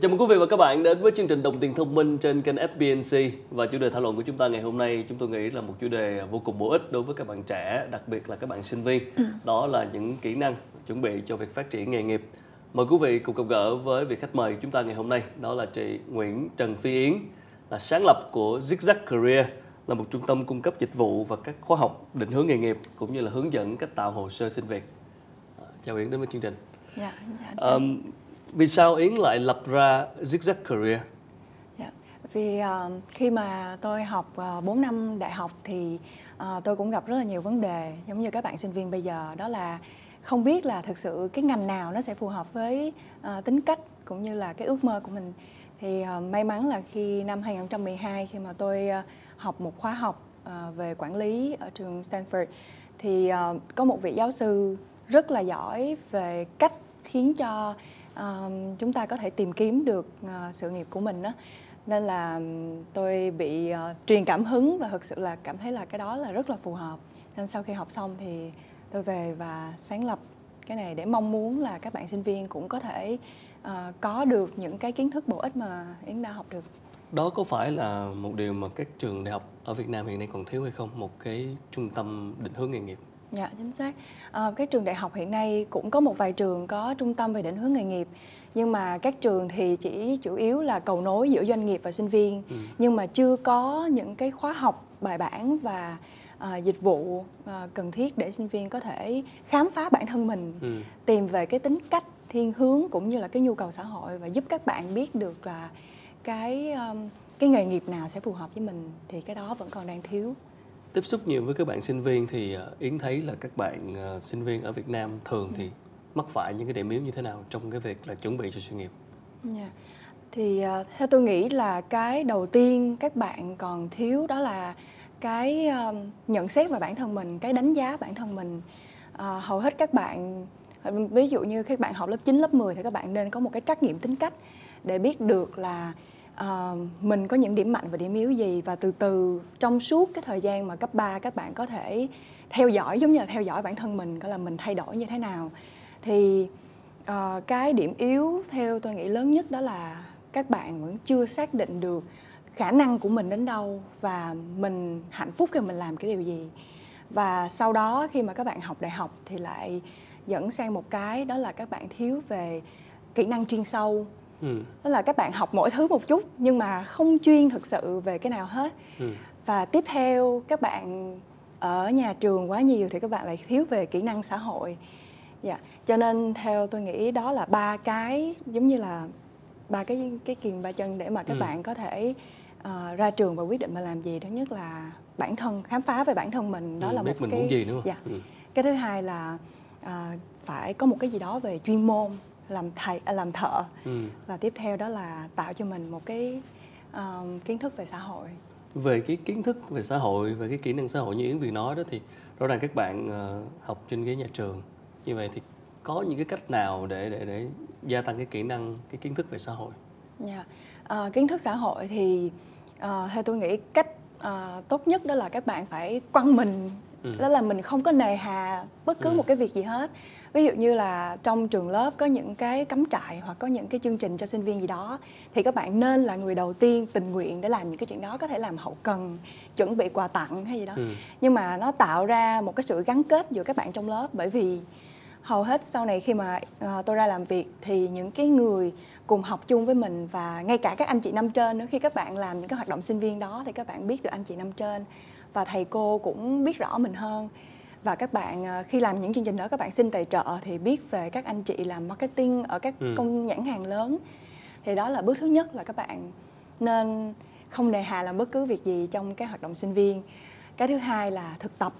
Chào mừng quý vị và các bạn đến với chương trình Đồng tiền thông minh trên kênh FBNC và chủ đề thảo luận của chúng ta ngày hôm nay chúng tôi nghĩ là một chủ đề vô cùng bổ ích đối với các bạn trẻ, đặc biệt là các bạn sinh viên. Đó là những kỹ năng chuẩn bị cho việc phát triển nghề nghiệp. Mời quý vị cùng gặp gỡ với vị khách mời của chúng ta ngày hôm nay, đó là chị Nguyễn Trần Phi Yến, là sáng lập của Zigzag Career, là một trung tâm cung cấp dịch vụ và các khóa học định hướng nghề nghiệp cũng như là hướng dẫn cách tạo hồ sơ xin việc. À, chào Yến đến với chương trình. Dạ, dạ, Um, vì sao Yến lại lập ra Zigzag Career? Dạ, vì uh, khi mà tôi học ờ, uh, 4 năm đại học thì uh, tôi cũng gặp rất là nhiều vấn đề giống như các bạn sinh viên bây giờ đó là không biết là thực sự cái ngành nào nó sẽ phù hợp với uh, tính cách cũng như là cái ước mơ của mình. Thì uh, may mắn là khi năm 2012 khi mà tôi uh, học một khóa học uh, về quản lý ở trường Stanford thì uh, có một vị giáo sư rất là giỏi về cách khiến cho ờ, chúng ta có thể tìm kiếm được uh, sự nghiệp của mình đó nên là tôi bị uh, truyền cảm hứng và thực sự là cảm thấy là cái đó là rất là phù hợp nên sau khi học xong thì tôi về và sáng lập cái này để mong muốn là các bạn sinh viên cũng có thể uh, có được những cái kiến thức bổ ích mà yến đã học được Đó có phải là một điều mà các trường đại học ở Việt Nam hiện nay còn thiếu hay không? Một cái trung tâm định hướng nghề nghiệp. Dạ chính xác. Ờ, cái trường đại học hiện nay cũng có một vài trường có trung tâm về định hướng nghề nghiệp nhưng mà các trường thì chỉ chủ yếu là cầu nối giữa doanh nghiệp và sinh viên Ừ. nhưng mà chưa có những cái khóa học bài bản và ờ, dịch vụ ờ, cần thiết để sinh viên có thể khám phá bản thân mình Ừ. tìm về cái tính cách thiên hướng cũng như là cái nhu cầu xã hội và giúp các bạn biết được là cái um, cái nghề nghiệp nào sẽ phù hợp với mình thì cái đó vẫn còn đang thiếu Tiếp xúc nhiều với các bạn sinh viên thì ờ, Yến thấy là các bạn ờ, sinh viên ở Việt Nam thường thì mắc phải những cái điểm yếu như thế nào trong cái việc là chuẩn bị cho sự nghiệp? Dạ. Thì ờ, theo tôi nghĩ là cái đầu tiên các bạn còn thiếu đó là cái nhận xét về bản thân mình, cái đánh giá bản thân mình. Ờ, hầu hết các bạn ví dụ như các bạn học lớp 9, lớp 10 thì các bạn nên có một cái trắc nghiệm tính cách để biết được là uh, mình có những điểm mạnh và điểm yếu gì? Và từ từ trong suốt cái thời gian mà cấp 3 các bạn có thể theo dõi giống như là theo dõi bản thân mình coi là mình thay đổi như thế nào. Thì uh, cái điểm yếu theo tôi nghĩ lớn nhất đó là các bạn vẫn chưa xác định được khả năng của mình đến đâu và mình hạnh phúc khi mình làm cái điều gì. Và sau đó khi mà các bạn học đại học thì lại dẫn sang một cái đó là các bạn thiếu về kỹ năng chuyên sâu. Ừ. đó là các bạn học mỗi thứ một chút nhưng mà không chuyên thực sự về cái nào hết Ừ. và tiếp theo các bạn ở nhà trường quá nhiều thì các bạn lại thiếu về kỹ năng xã hội dạ cho nên theo tôi nghĩ đó là ba cái giống như là ba cái cái kiềng ba chân để mà các Ừ. bạn có thể ờ, ra trường và quyết định mà làm gì thứ nhất là bản thân khám phá về bản thân mình đó Ừ, là biết một mình cái muốn gì không? dạ Ừ. cái thứ hai là à, phải có một cái gì đó về chuyên môn làm thầy à, làm thợ Ừ. và tiếp theo đó là tạo cho mình một cái um, kiến thức về xã hội Về cái kiến thức về xã hội, về cái kỹ năng xã hội như Yến vừa nói đó thì rõ ràng các bạn ờ, học trên ghế nhà trường. Như vậy thì có những cái cách nào để để để gia tăng cái kỹ năng, cái kiến thức về xã hội? Dạ. Ờ, kiến thức xã hội thì ờ, theo tôi nghĩ cách ờ, tốt nhất đó là các bạn phải quăng mình Ừ. đó là mình không có nề hà bất cứ Ừ. một cái việc gì hết ví dụ như là trong trường lớp có những cái cắm trại hoặc có những cái chương trình cho sinh viên gì đó thì các bạn nên là người đầu tiên tình nguyện để làm những cái chuyện đó có thể làm hậu cần chuẩn bị quà tặng hay gì đó Ừ. nhưng mà nó tạo ra một cái sự gắn kết giữa các bạn trong lớp bởi vì hầu hết sau này khi mà ờ, tôi ra làm việc thì những cái người cùng học chung với mình và ngay cả các anh chị năm trên nữa khi các bạn làm những cái hoạt động sinh viên đó thì các bạn biết được anh chị năm trên và thầy cô cũng biết rõ mình hơn. Và các bạn ờ, khi làm những chương trình đó các bạn xin tài trợ thì biết về các anh chị làm marketing ở các Ừ. công nhãn hàng lớn. Thì đó là bước thứ nhất là các bạn nên không nề hà làm bất cứ việc gì trong cái hoạt động sinh viên. Cái thứ hai là thực tập.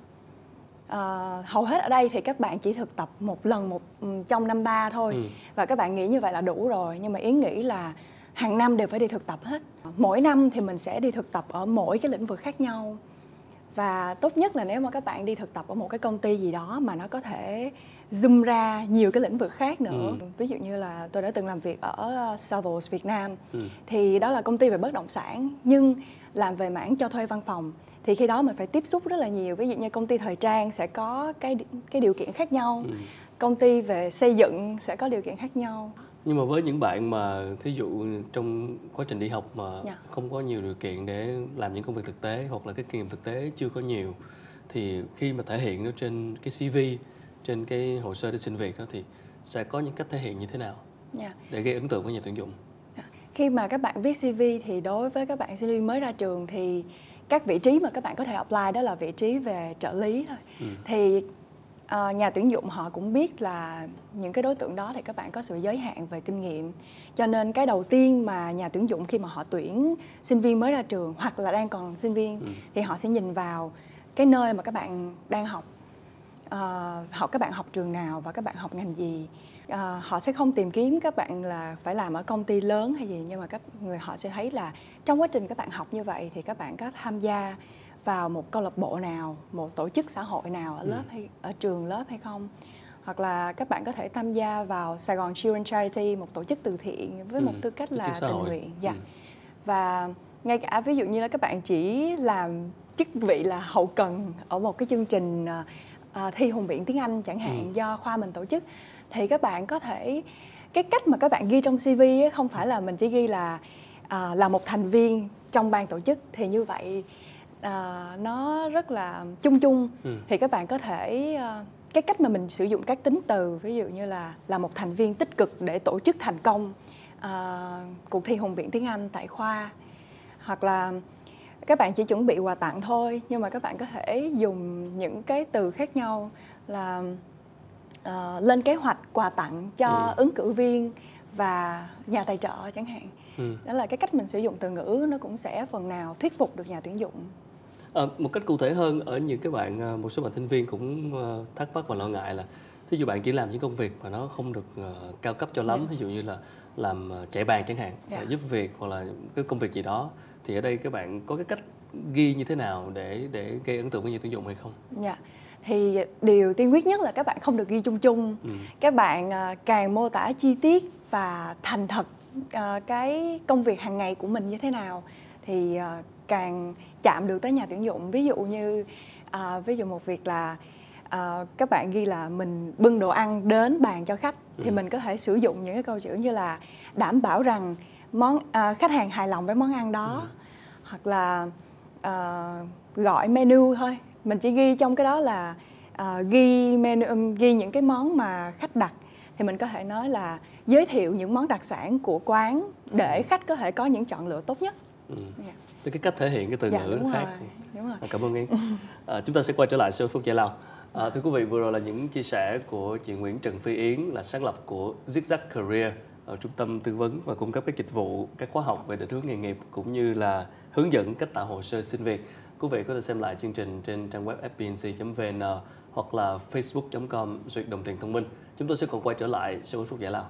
Ờ, hầu hết ở đây thì các bạn chỉ thực tập một lần một ừm, trong năm ba thôi. Ừ. và các bạn nghĩ như vậy là đủ rồi nhưng mà yến nghĩ là hàng năm đều phải đi thực tập hết. Mỗi năm thì mình sẽ đi thực tập ở mỗi cái lĩnh vực khác nhau và tốt nhất là nếu mà các bạn đi thực tập ở một cái công ty gì đó mà nó có thể zoom ra nhiều cái lĩnh vực khác nữa Ừ. ví dụ như là tôi đã từng làm việc ở Savills Việt Nam Ừ. thì đó là công ty về bất động sản nhưng làm về mảng cho thuê văn phòng thì khi đó mình phải tiếp xúc rất là nhiều ví dụ như công ty thời trang sẽ có cái cái điều kiện khác nhau Ừ. công ty về xây dựng sẽ có điều kiện khác nhau nhưng mà với những bạn mà thí dụ trong quá trình đi học mà Dạ. không có nhiều điều kiện để làm những công việc thực tế hoặc là cái kinh nghiệm thực tế chưa có nhiều thì khi mà thể hiện nó trên cái CV trên cái hồ sơ để xin việc đó thì sẽ có những cách thể hiện như thế nào Dạ. để gây ấn tượng với nhà tuyển dụng Khi mà các bạn viết CV thì đối với các bạn sinh viên mới ra trường thì các vị trí mà các bạn có thể apply đó là vị trí về trợ lý thôi. Ừ. Thì ờ, nhà tuyển dụng họ cũng biết là những cái đối tượng đó thì các bạn có sự giới hạn về kinh nghiệm. Cho nên cái đầu tiên mà nhà tuyển dụng khi mà họ tuyển sinh viên mới ra trường hoặc là đang còn sinh viên Ừ. thì họ sẽ nhìn vào cái nơi mà các bạn đang học Ờ, học các bạn học trường nào và các bạn học ngành gì Ờ, họ sẽ không tìm kiếm các bạn là phải làm ở công ty lớn hay gì nhưng mà các người họ sẽ thấy là trong quá trình các bạn học như vậy thì các bạn có tham gia vào một câu lạc bộ nào một tổ chức xã hội nào ở Ừ. lớp hay ở trường lớp hay không hoặc là các bạn có thể tham gia vào Sài Gòn Children Charity một tổ chức từ thiện với một Ừ, tư cách tổ là tình nguyện dạ Ừ. và ngay cả ví dụ như là các bạn chỉ làm chức vị là hậu cần ở một cái chương trình à, thi hùng biện tiếng Anh chẳng hạn Ừ. do khoa mình tổ chức thì các bạn có thể cái cách mà các bạn ghi trong CV ấy, không phải là mình chỉ ghi là à, là một thành viên trong ban tổ chức thì như vậy à, nó rất là chung chung Ừ. thì các bạn có thể à, cái cách mà mình sử dụng các tính từ ví dụ như là là một thành viên tích cực để tổ chức thành công à, cuộc thi hùng biện tiếng Anh tại khoa hoặc là các bạn chỉ chuẩn bị quà tặng thôi nhưng mà các bạn có thể dùng những cái từ khác nhau là ờ, lên kế hoạch quà tặng cho Ừ. ứng cử viên và nhà tài trợ chẳng hạn Ừ. đó là cái cách mình sử dụng từ ngữ nó cũng sẽ phần nào thuyết phục được nhà tuyển dụng À, một cách cụ thể hơn ở những cái bạn à, một số bạn sinh viên cũng à, thắc mắc và lo ngại là thí dụ bạn chỉ làm những công việc mà nó không được à, cao cấp cho lắm Dạ. thí dụ như là làm chạy bàn chẳng hạn Dạ. à, giúp việc hoặc là cái công việc gì đó thì ở đây các bạn có cái cách ghi như thế nào để để gây ấn tượng với nhà tuyển dụng hay không? dạ thì điều tiên quyết nhất là các bạn không được ghi chung chung Ừ. các bạn càng mô tả chi tiết và thành thật cái công việc hàng ngày của mình như thế nào thì à, càng chạm được tới nhà tuyển dụng. Ví dụ như à, ví dụ một việc là à, các bạn ghi là mình bưng đồ ăn đến bàn cho khách thì Ừ. mình có thể sử dụng những cái câu chữ như là đảm bảo rằng món à, khách hàng hài lòng với món ăn đó. Ừ. hoặc là à, gọi menu thôi. Mình chỉ ghi trong cái đó là à, ghi menu ghi những cái món mà khách đặt. Thì mình có thể nói là giới thiệu những món đặc sản của quán để khách có thể có những chọn lựa tốt nhất Ừ. Dạ. Thì cái cách thể hiện cái từ dạ ngữ đúng nó rồi khác. đúng rồi À, cảm ơn Yến. À, chúng ta sẽ quay trở lại sau phút giải lao. À, thưa quý vị, vừa rồi là những chia sẻ của chị Nguyễn Trần Phi Yến là sáng lập của Zigzag Career, ở trung tâm tư vấn và cung cấp các dịch vụ, các khóa học về định hướng nghề nghiệp cũng như là hướng dẫn cách tạo hồ sơ xin việc. Quý vị có thể xem lại chương trình trên trang web fbnc.vn hoặc là facebook.com duyệt đồng tiền thông minh. Chúng tôi sẽ còn quay trở lại sau phút giải lao.